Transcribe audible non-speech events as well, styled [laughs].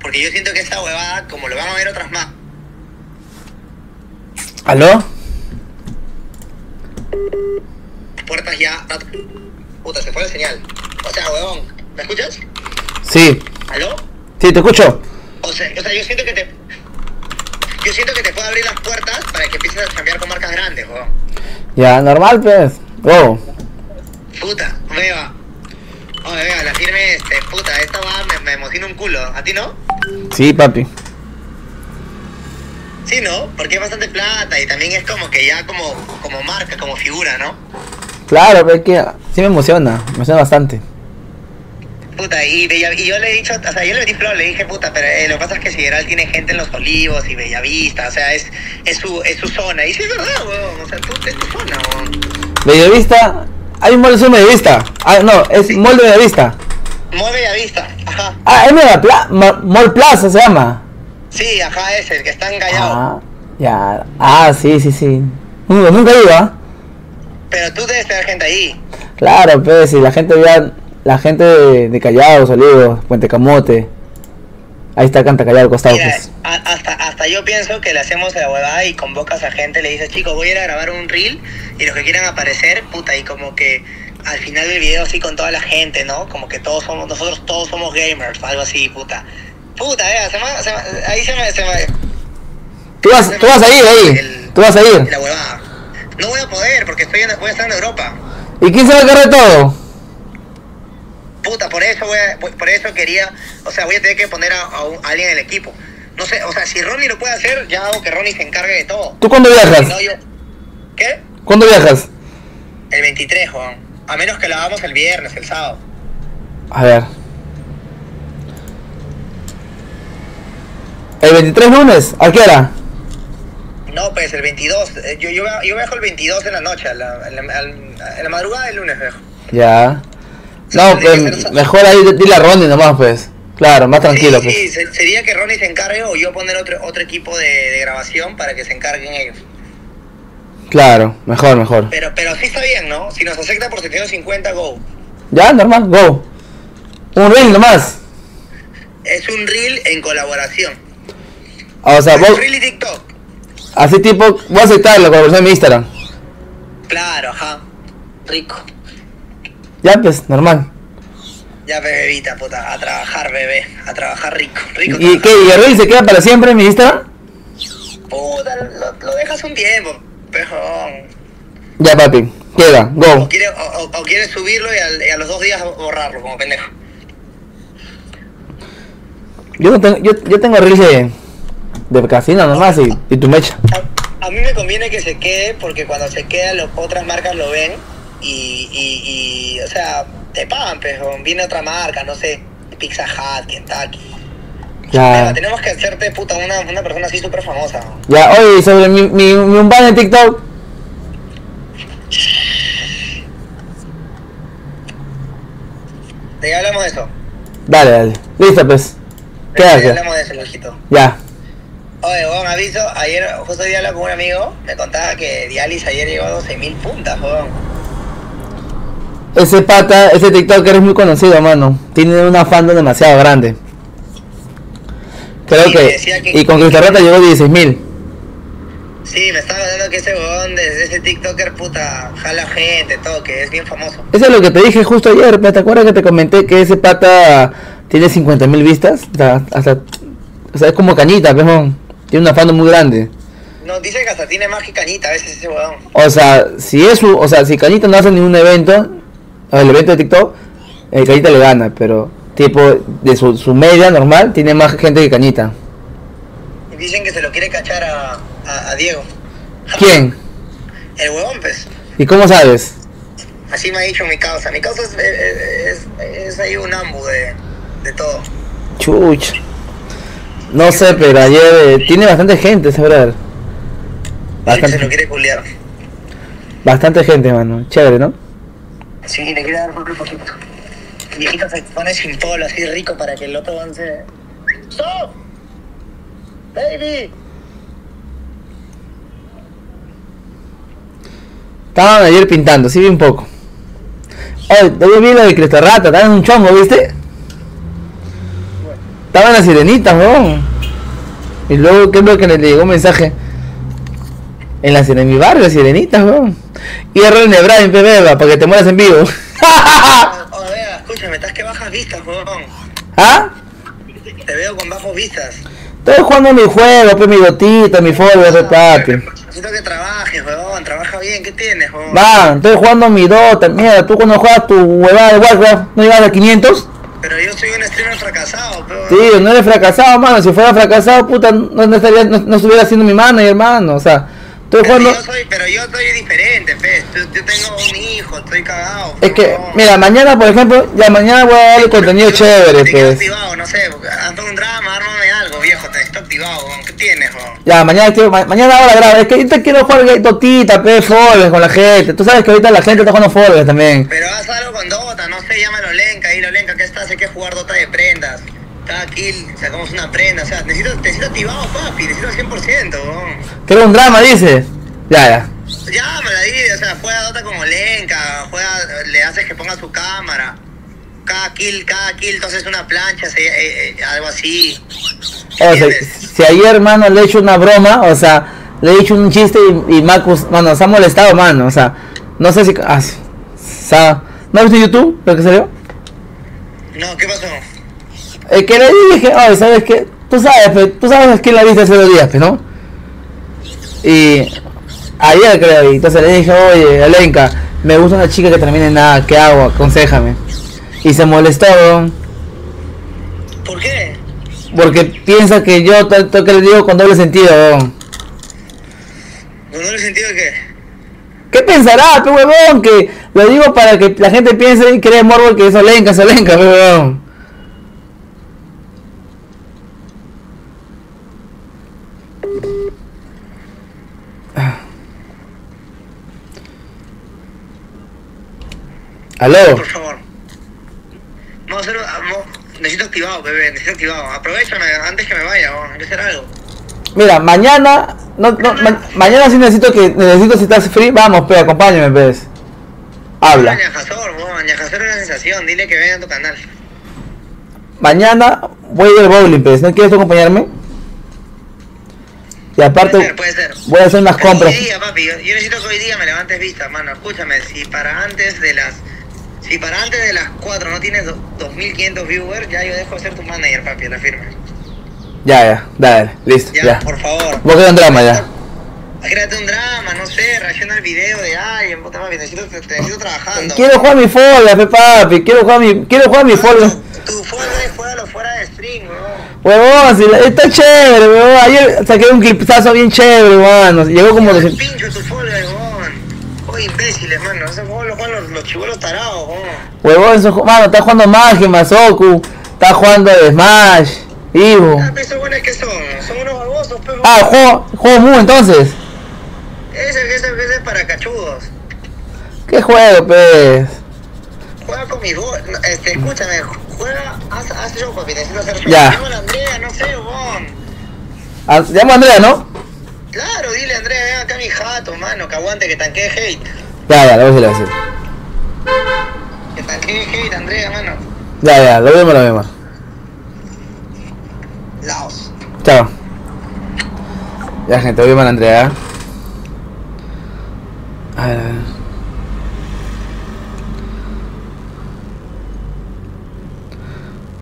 Porque yo siento que esta huevada, como lo van a ver otras más, ¿Aló? puertas ya... Puta, se fue la señal. O sea, huevón, ¿me escuchas? Sí, ¿Aló? sí, te escucho. O sea, o sea, yo siento que te... Yo siento que te puedo abrir las puertas para que empieces a cambiar con marcas grandes, huevón. Ya, normal, pues. Oh, Puta, Beba. Oye, Beba, la firme, este, puta, esta va, me, me emociona un culo. ¿A ti no? Sí, papi. Sí, ¿no? Porque es bastante plata y también es como que ya como, como marca, como figura, ¿no? Claro, pero es que sí me emociona, me emociona bastante. Puta, y, Bella- y yo le he dicho, o sea, yo le metí flow, le dije, puta, pero eh, lo que pasa es que Sideral tiene gente en Los Olivos y Bellavista, o sea, es, es, su, es su zona. Y sí, es verdad, weón, o sea, tú, es tu zona, weón. Bellavista, hay un molde de Bellavista. Ah, no, es Sí. molde de Bellavista. Muy Bellavista, ajá. Ah, es Mega Pla Ma- Mall Plaza se llama. Sí, ajá, ese, el que está encallado. Ah, ya. Ah, sí, sí, sí. Nunca, nunca iba. Pero tú debes tener gente ahí. Claro, pues, si la gente ya, la gente de, de Callao, Olivos, Puente Camote. Ahí está Canta Callao al costado, Mira, pues. a- hasta, hasta yo pienso que le hacemos la huevada y convocas a gente, le dices, chicos, voy a ir a grabar un reel y los que quieran aparecer, puta, y como que al final del video así con toda la gente, ¿no? Como que todos somos, nosotros todos somos gamers, algo así, puta. Puta, eh, se me- se me- ahí se me, se me, Tú vas, tú vas a ir ahí. el- Tú vas a ir. la huevada. No voy a poder porque estoy en, voy a estar en Europa. ¿Y quién se va a cargar de todo? Puta, por eso voy a- por eso quería, o sea, voy a tener que poner a, a un- a alguien en el equipo. No sé, o sea, si Ronnie lo puede hacer, ya hago que Ronnie se encargue de todo. ¿Tú cuándo Si viajas? no, yo- ¿Qué? ¿Cuándo viajas? El 23, Juan. A menos que lo hagamos el viernes, el sábado. A ver. ¿El 23 lunes? ¿A qué hora? No, pues el 22. eh, Yo, yo, yo viajo el 22 en la noche, a la, la, la madrugada del lunes viajo. Ya. No, pues mejor ahí dile a Ronnie nomás, pues. Claro, más tranquilo, sí, pues. sí, se- sería que Ronnie se encargue o yo poner otro, otro equipo de, de grabación para que se encarguen ellos. Claro, mejor, mejor. Pero, pero sí está bien, ¿no? Si nos acepta por 750, go. Ya, normal, go. Un reel nomás. Es un reel en colaboración. Ah, O sea, Es vos, reel y TikTok. así tipo, voy a aceptar la colaboración en mi Instagram. Claro, ajá. Rico. Ya, pues, normal. Ya, bebita, puta. A trabajar, bebé. A trabajar rico. Rico. ¿Y trabajar. qué? ¿Y el reel se queda para siempre en mi Instagram? Puta, lo, lo dejas un tiempo, pejón. Ya, papi. Queda, go. o, o- o quieres subirlo y, al- y a los dos días borrarlo, como pendejo. Yo, no tengo, yo, yo tengo reels de, de casino nomás y, y tu mecha. A, a mí me conviene que se quede porque cuando se queda, lo- otras marcas lo ven y, y, y, o sea, te pagan, pejón. Viene otra marca, no sé, Pizza Hut, Kentucky. Ya. Tenemos que hacerte, puta, una, una persona así súper famosa. Ya, oye, sobre mi, mi, mi unban en TikTok. ¿De hablamos de eso? Dale, dale. Listo, pues. ¿De qué Quédate. hablamos de eso, Lujito? Ya. Oye, buen aviso, ayer, justo hoy hablaba con un amigo, me contaba que Dialis ayer llegó a 12.000 puntas, weón. Ese pata, ese TikToker es muy conocido, mano. Tiene una fandom demasiado grande. Creo que. que- Y con Cristo Rata llegó 16.000. Sí, me estaba hablando que ese desde ese TikToker, puta, jala gente, todo, que es bien famoso. Eso es lo que te dije justo ayer. ¿Te acuerdas que te comenté que ese pata tiene 50.000 vistas? Hasta, hasta- o sea, es como cañita, pejón. Tiene una fandom muy grande. No, dice que hasta tiene más que cañita a veces ese weón. O sea, si es o sea, si Cañita no hace ningún evento, o el evento de TikTok, el Cañita le gana, pero tipo de su, su media normal tiene más gente que Cañita. Dicen que se lo quiere cachar a, a, a Diego. [laughs] ¿Quién? El huevón, pues. ¿Y cómo sabes? Así me ha dicho mi causa. Mi causa es, es, es- es ahí un ambu de, de todo. Chuch. No sé, pero ayer eh, tiene bastante gente, ese brother. Él se lo Bastante, quiere culiar. bastante gente, mano. Chévere, ¿no? Sí, le quiere dar por un poquito. Viejito se pone sin polo, así rico, para que el otro se... ¡Stop! ¡Baby! Estaban ayer pintando, sí vi un poco. Oye, todavía vi lo de Cristo Rata, estaba en un chongo, ¿viste? Estaba en la sirenita, weón. Y luego, ¿qué es lo que le llegó un mensaje? En la en mi barrio, la sirenita, weón. Y error en Beba, para que te mueras en vivo. [laughs] estás que bajas vistas, weón. ¿Ah? Te veo con bajos vistas. Estoy jugando mi juego, pues mi gotita, mi folder, de papi. Necesito que trabajes, weón, trabaja bien, ¿qué tienes, weón? Va, estoy jugando mi Dota, mierda, tú cuando juegas tu huevada de Warcraft, ¿no llegas a 500? Pero yo soy un streamer fracasado, pero... Tío, no eres fracasado, mano, si fuera fracasado, puta, no, no, estaría, no, no estuviera haciendo mi mano y hermano, o sea... Estoy pero, jugando... yo soy, pero yo soy diferente, pez. Yo, yo, tengo un hijo, estoy cagado. Es que, mira, mañana, por ejemplo, ya mañana voy a darle contenido chévere, pues. activado, no sé, hazme un drama, ármame algo, viejo, te estoy activado, ¿qué tienes, jo? Ya, mañana, tío, ma mañana ahora graba. Es que ahorita quiero jugar Dotita, pe, Forbes con la gente. Tú sabes que ahorita la gente está jugando Forbes también. Pero haz algo con Dota, no sé, llámalo Lenka, ahí lo Lenka, ¿qué estás? Hay que jugar Dota de prendas. Cada kill sacamos una prenda, o sea, necesito, necesito activado, papi, necesito 100%, weón. Quiero un drama, dices. Ya, ya. Ya, me la di, o sea, juega Dota como Lenka, juega, le haces que ponga su cámara. Cada kill, cada kill, entonces una plancha, se, eh, eh, algo así. O sea, si ayer, hermano, le he hecho una broma, o sea, le he hecho un chiste y, y Marcus, mano, se ha molestado, mano, o sea, no sé si... Ah, o sea, ¿No has visto YouTube lo que salió? No, ¿qué pasó? El que le dije, oye, ¿sabes qué? Tú sabes, tú sabes quién la viste hace dos días, ¿no? Y ayer creo, y entonces le dije, oye, Elenka, me gusta una chica que termine en nada, ¿qué hago? Aconsejame. Y se molestó. ¿Por qué? Porque piensa que yo tanto que le digo con doble sentido. ¿Con doble sentido qué? ¿Qué pensará, pe huevón? Que lo digo para que la gente piense y cree morbo que es Olenka, es Olenka, pe huevón. ¿Aló? Por favor. Vamos a hacer... Vamos, necesito activado, bebé, necesito activado. Aprovechame antes que me vaya, vamos, hay que hacer algo. Mira, mañana... No, no, ma mañana sí necesito que... Necesito si estás free. Vamos, pe, acompáñame, pues. Habla. Ñajazor, Ñajazor es una sensación, dile que venga a tu canal. Mañana voy a ir al bowling, pues. ¿No quieres acompañarme? Y aparte, puede ser, puede ser. voy a hacer unas compras. Hoy día, papi, yo, yo necesito que hoy día me levantes vista, mano. Escúchame, si para antes de las... Si para antes de las 4 no tienes do- 2500 viewers, ya yo dejo de ser tu manager, papi, la firme. Ya, ya, dale, listo, Ya, ya. por favor. Vos en drama ya. Créate un drama, no sé, reacciona al video de alguien, puta papi, necesito, te, te necesito trabajando. Quiero jugar mi pe papi, quiero jugar mi, quiero jugar mi folder, juégalo fuera de stream, weón. Huevón, si la- está chévere, huevón. Ayer saqué un clipazo bien chévere, mano. Llegó como de... pincho tu folder, weón. Oye, imbéciles, mano, ese juego lo juegan los, los chibolos tarados, weón. Huevón, eso, mano, está jugando Magia, Masoku. Está jugando Smash, Ivo. Ah, pero esos buenos que son, son unos babosos, pero... Ah, juego, juego Mu entonces. Ese, ese, ese es para cachudos. ¿Qué juego, pues? Juega con mi voz, no, este, escúchame, juega, haz, haz show, papi, necesito hacer show. Ya. Llama a Andrea, no sé, weón. Ah, llamo a Andrea, ¿no? Claro, dile Andrea, ven acá mi jato, mano, que aguante, que tanquee hate. Ya, ya, lo voy a decir. Que tanquee hate, Andrea, mano. Ya, ya, lo vemos, lo vemos. Laos. Chao. Ya, gente, vemos a Andrea. A ver, a ver.